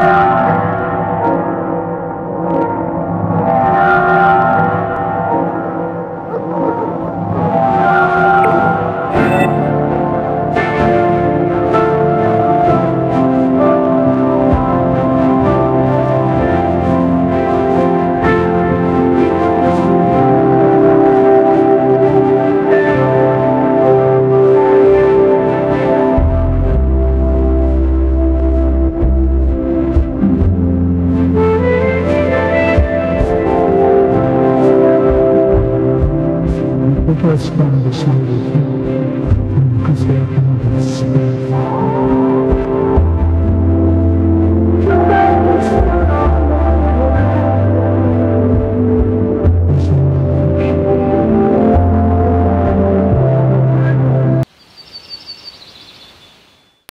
Thank Let us stand this you.